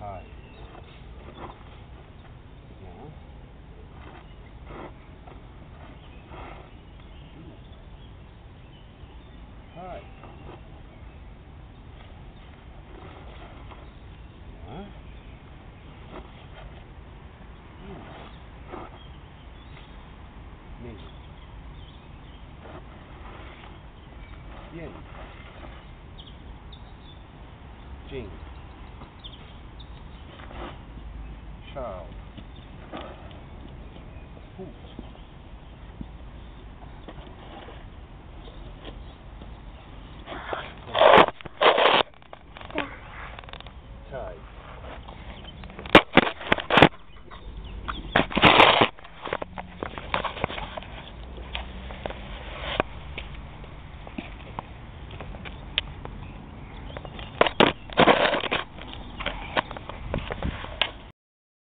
high. Now, high. Now, Bien. Bien. Jean. Child. Hoot. Tide.